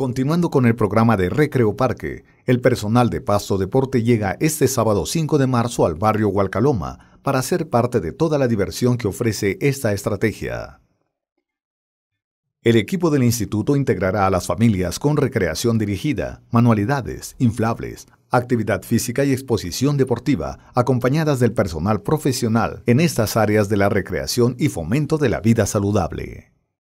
Continuando con el programa de Recreo Parque, el personal de Pasto Deporte llega este sábado 5 de marzo al barrio Hualcaloma para ser parte de toda la diversión que ofrece esta estrategia. El equipo del instituto integrará a las familias con recreación dirigida, manualidades, inflables, actividad física y exposición deportiva, acompañadas del personal profesional en estas áreas de la recreación y fomento de la vida saludable.